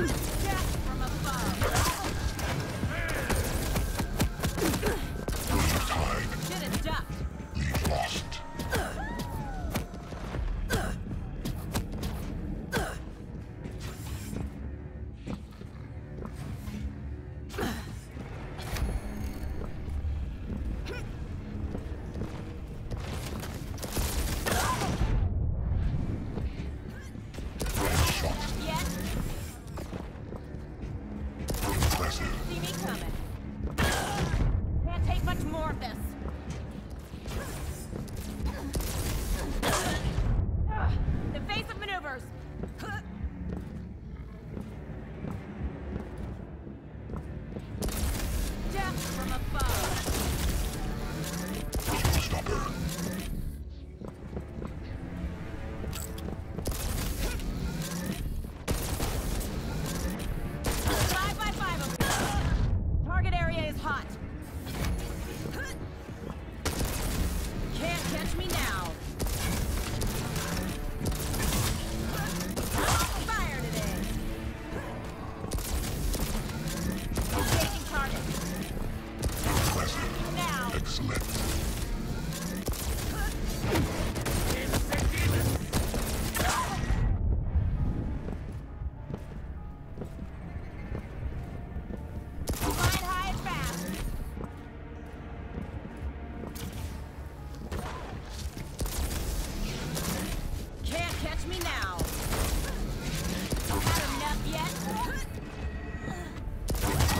Ooh. see me coming. Can't take much more of this.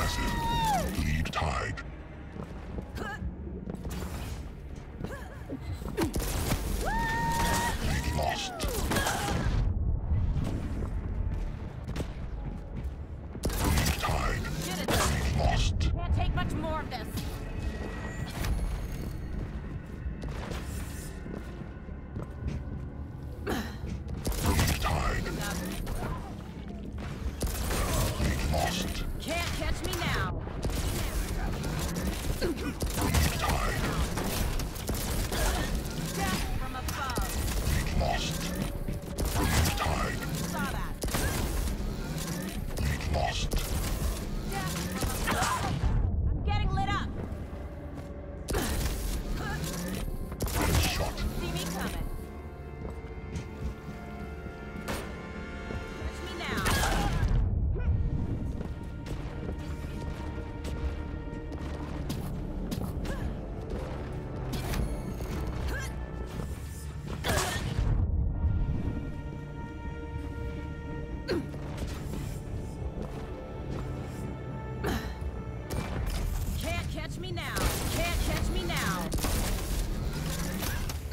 Impressive. Lost.